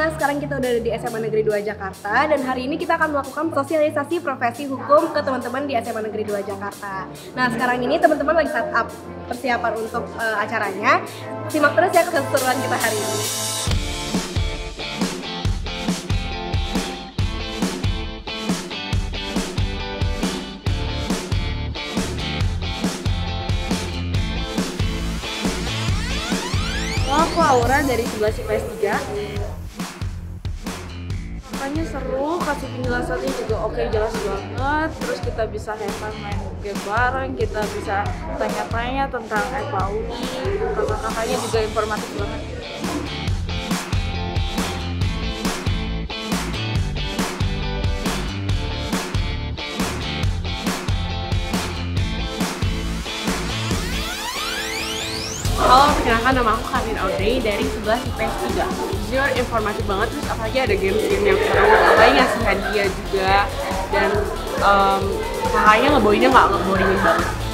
semuanya, sekarang kita udah ada di SMA Negeri 2 Jakarta dan hari ini kita akan melakukan sosialisasi profesi hukum ke teman-teman di SMA Negeri 2 Jakarta. Nah, sekarang ini teman-teman lagi setup persiapan untuk uh, acaranya. Simak terus ya keseruan kita hari ini. aku Aura dari 11 IPS 3 Makanya seru, kasih penjelasannya juga oke jelas banget. Terus kita bisa have main game bareng, kita bisa tanya-tanya tentang FAUI Kakak-kakaknya juga informatif banget Halo, perkenalkan nama aku Karin Audrey dari 11 IPS 3 Jujur informatif banget, terus apalagi ada game-game yang seru Apalagi ngasih hadiah juga Dan um, kakaknya ngebawainnya nggak ngeboringin banget